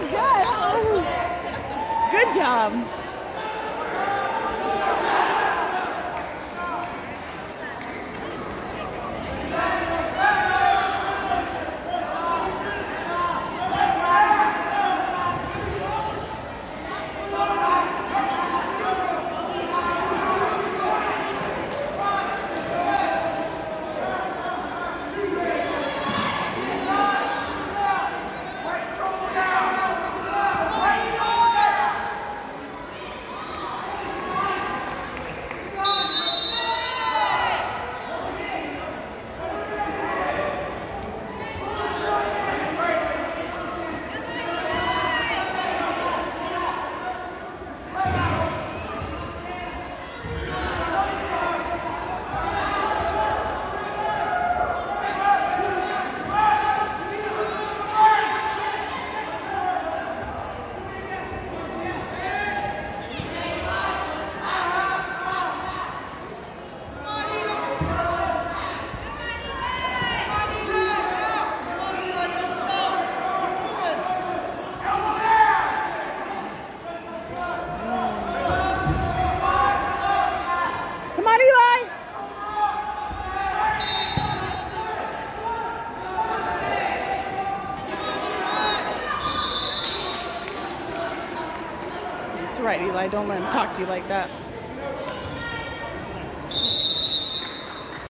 good. Oh. Good job. Right, Eli. Don't let him talk to you like that.